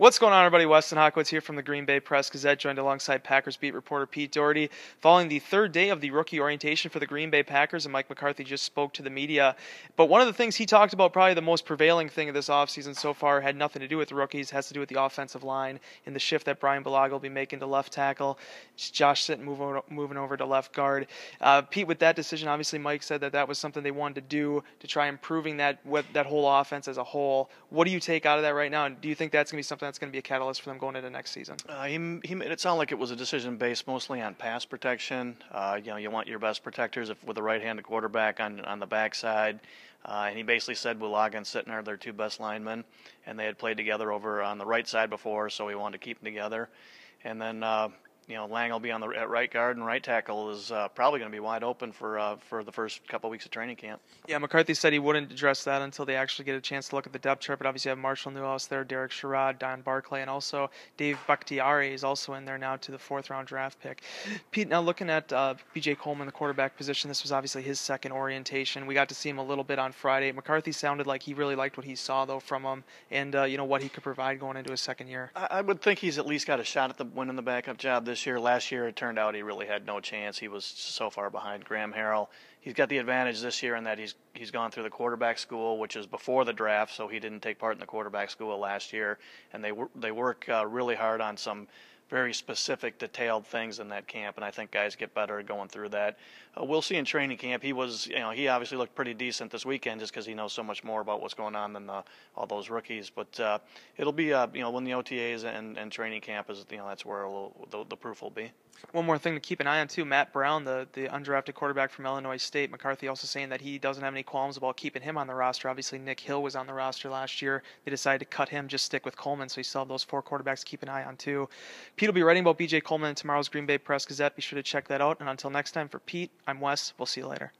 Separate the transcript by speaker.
Speaker 1: What's going on, everybody? Weston Hodkiewicz here from the Green Bay Press Gazette, joined alongside Packers beat reporter Pete Dougherty. Following the third day of the rookie orientation for the Green Bay Packers, and Mike McCarthy just spoke to the media. But one of the things he talked about, probably the most prevailing thing of this offseason so far, had nothing to do with the rookies, has to do with the offensive line and the shift that Brian Bulaga will be making to left tackle. Josh Sitton moving over to left guard. Uh, Pete, with that decision, obviously Mike said that that was something they wanted to do to try improving that that whole offense as a whole. What do you take out of that right now, and do you think that's going to be something that's going to be a catalyst for them going into next season?
Speaker 2: Uh, he, he made it sound like it was a decision based mostly on pass protection. Uh, you know, you want your best protectors if, with a right-handed quarterback on on the backside. Uh, and he basically said Bulaga and Sitton are their two best linemen, and they had played together over on the right side before, so he wanted to keep them together. And then uh, you know, Lang will be on the at right guard and right tackle is uh, probably going to be wide open for uh, for the first couple of weeks of training camp.
Speaker 1: Yeah, McCarthy said he wouldn't address that until they actually get a chance to look at the depth chart. But obviously, you have Marshall Newhouse there, Derek Sherrod, Don Barclay, and also Dave Bakhtiari is also in there now to the fourth round draft pick. Pete, now looking at uh, B.J. Coleman, the quarterback position, this was obviously his second orientation. We got to see him a little bit on Friday. McCarthy sounded like he really liked what he saw though from him, and uh, you know what he could provide going into his second year.
Speaker 2: I, I would think he's at least got a shot at the winning the backup job this year. Last year, it turned out he really had no chance. He was so far behind Graham Harrell. He's got the advantage this year in that he's he's gone through the quarterback school, which is before the draft, so he didn't take part in the quarterback school last year. And they they work uh, really hard on some very specific, detailed things in that camp, and I think guys get better going through that. Uh, we'll see in training camp. He was, you know, he obviously looked pretty decent this weekend just because he knows so much more about what's going on than the, all those rookies. But uh, it'll be, uh, you know, when the OTAs and, and training camp is, you know, that's where the, the proof will be.
Speaker 1: One more thing to keep an eye on too: Matt Brown, the the undrafted quarterback from Illinois State. McCarthy also saying that he doesn't have any qualms about keeping him on the roster. Obviously, Nick Hill was on the roster last year. They decided to cut him, just stick with Coleman. So you still have those four quarterbacks to keep an eye on too. Pete will be writing about B.J. Coleman in tomorrow's Green Bay Press Gazette. Be sure to check that out. And until next time, for Pete, I'm Wes. We'll see you later.